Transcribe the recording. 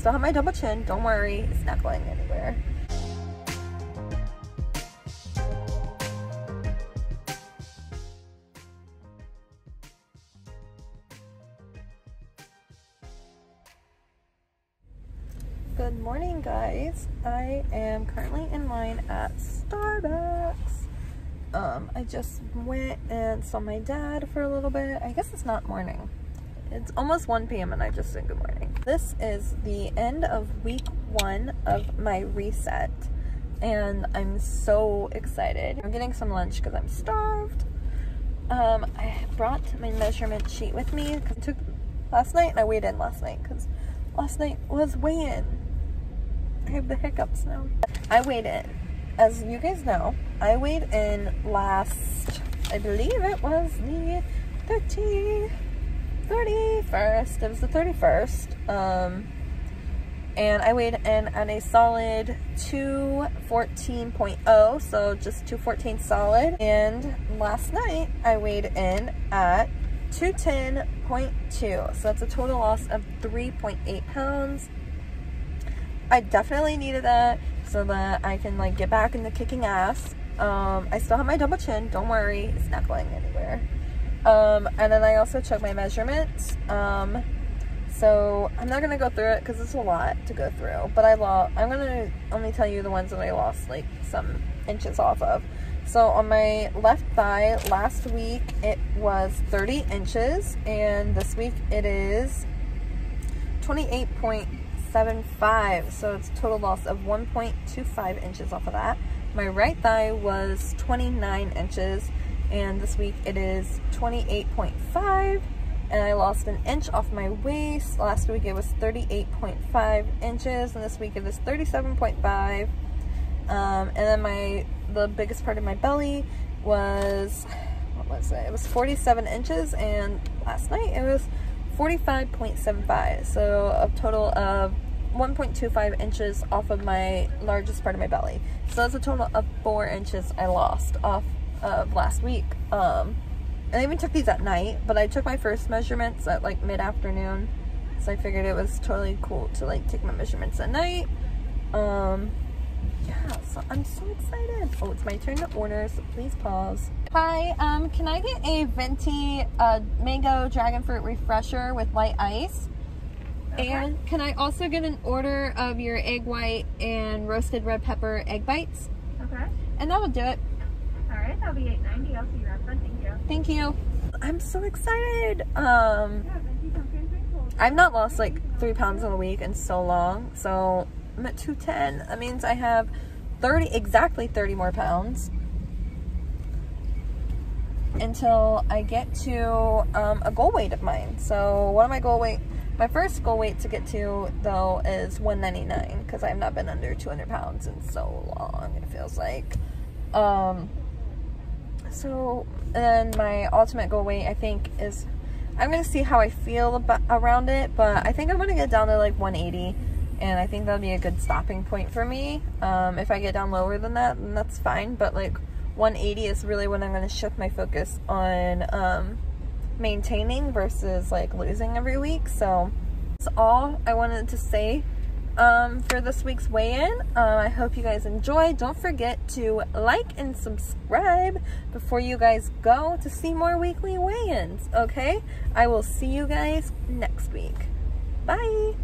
Still have my double chin, don't worry, it's not going anywhere. Good morning guys. I am currently in line at Starbucks. Um, I just went and saw my dad for a little bit. I guess it's not morning. It's almost 1 p.m. and I just said good morning. This is the end of week one of my reset and I'm so excited. I'm getting some lunch because I'm starved. Um, I brought my measurement sheet with me because I took last night and I weighed in last night because last night was weigh-in. I have the hiccups now. I weighed in. As you guys know, I weighed in last, I believe it was the 30, 31st. It was the 31st. Um, and I weighed in at a solid 214.0, so just 214 solid. And last night I weighed in at 210.2, so that's a total loss of 3.8 pounds. I definitely needed that so that I can like get back into kicking ass. Um, I still have my double chin, don't worry, it's not going anywhere. Um, and then I also took my measurements. Um, so I'm not gonna go through it because it's a lot to go through. But I lost. I'm gonna only tell you the ones that I lost like some inches off of. So on my left thigh, last week it was 30 inches, and this week it is 28.75. So it's total loss of 1.25 inches off of that. My right thigh was 29 inches, and this week it is 28.5 and I lost an inch off my waist. Last week it was 38.5 inches, and this week it is 37.5. Um, and then my the biggest part of my belly was what was it? It was 47 inches, and last night it was 45.75. So a total of 1.25 inches off of my largest part of my belly. So that's a total of four inches I lost off of last week. Um, I even took these at night, but I took my first measurements at like mid-afternoon. So I figured it was totally cool to like take my measurements at night. Um, yeah, so I'm so excited. Oh, it's my turn to order, so please pause. Hi, um, can I get a venti uh, mango dragon fruit refresher with light ice? Okay. And can I also get an order of your egg white and roasted red pepper egg bites? Okay. And that will do it. All right, that'll be 8.90. I'll see you around front. Thank you. Thank you. I'm so excited. Um, I've not lost like three pounds in a week in so long. So I'm at 210. That means I have 30, exactly 30 more pounds until I get to um, a goal weight of mine. So one of my goal weight, my first goal weight to get to though is 199 because I've not been under 200 pounds in so long. It feels like. Um, so and my ultimate goal weight I think is I'm gonna see how I feel about around it but I think I'm gonna get down to like 180 and I think that'll be a good stopping point for me. Um, if I get down lower than that then that's fine but like 180 is really when I'm gonna shift my focus on um, maintaining versus like losing every week so that's all I wanted to say um, for this week's weigh-in. Uh, I hope you guys enjoy. Don't forget to like and subscribe before you guys go to see more weekly weigh-ins, okay? I will see you guys next week. Bye!